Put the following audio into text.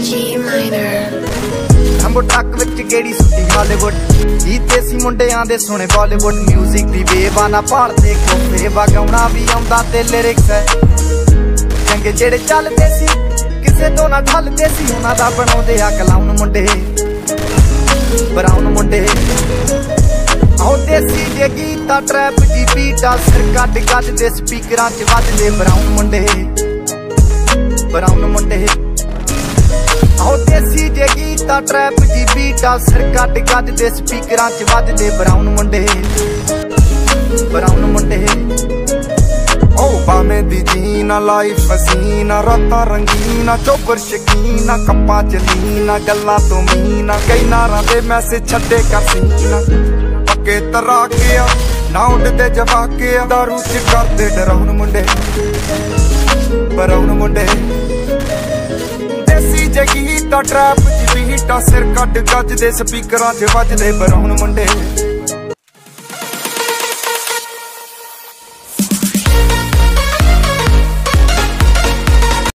G minor. ਹੰਬੋ truck ਵਿੱਚ ਗੇੜੀ ਸੁੱਟੀ Hollywood ਜੀ ਦੇਸੀ ਮੁੰਡਿਆਂ ਦੇ ਸੁਣੇ ਬਾਲੀਵੁੱਡ 뮤직 ਦੀ ਬੇਵਾਨਾ ਭਾਲਦੇ ਕੋਫੇ ਵਗਾਉਣਾ ਵੀ ਆਉਂਦਾ ਤੇ ਲਿਰਿਕਸ ਹੈ ਚੰਗੇ ਜਿਹੜੇ ਚੱਲਦੇ ਸੀ, ਕਿਸੇ ਤੋਂ ਨਾ ਢਲਦੇ ਸੀ, ਉਹਨਾਂ ਦਾ ਬਣਾਉਂਦੇ ਆ ਕਲਾਉਨ ਮੁੰਡੇ। ਬਰਾਉਨ ਮੁੰਡੇ। ਆਹ ਦੇਸੀ ਜੇ ਗੀਤਾ ਟਰੈਪ ਜੀ ਬੀਟਾ ਸਿਰ ਕੱਢ ਕੱਢ ਦੇ ਸਪੀਕਰਾਂ 'ਚ ਵੱਜਦੇ ਬਰਾਉਨ ਮੁੰਡੇ। ਬਰਾਉਨ ਮੁੰਡੇ। ਆਹ ਦੇਸੀ ਜੇ ਗੀਤਾ ਟਰੈਪ ਜੀ ਬੀਟਾ ਸਿਰ ਕੱਢ ਕੱਢ ਸਪੀਕਰਾਂ 'ਚ ਵੱਜਦੇ ਬਰਾਉਨ ਮੁੰਡੇ। ਬਰਾਉਨ ਮੁੰਡੇ। ਓ ਬਾਵੇਂ ਦੀ ਜੀਨਾ ਲਾਈਫ ਹਸੀਨਾ ਰਾਤਾਂ ਰੰਗੀਨਾ ਚੋਬਰ ਸ਼ਕੀਨਾ ਕੱਪਾਂ ਚ ਲੀਨਾ ਗੱਲਾਂ ਤੋਂ ਮੀਨਾ ਕਈ ਨਾਰਾਂ ਦੇ ਮੈਸੇਜ ਛੱਡੇ ਕਰ ਸੀਨਾ ਪੱਕੇ ਤਰਾ ਨਾ ਉੱਡਦੇ ਜਵਾ ਦਾਰੂ ਚ ਕਰਦੇ ਡਰਾਉਣ ਮੁੰਡੇ। ਬਰਾਉਣ ਮੁੰਡੇ। ਤਾਂ ਟਰੈਪ ਚ ਵੀ ਹੀਟਾ ਸਿਰ ਕੱਢ ਗੱਜ ਦੇ ਸਪੀਕਰਾਂ 'ਚ ਵੱਜਦੇ ਬਰਾਉਣ ਮੁੰਡੇ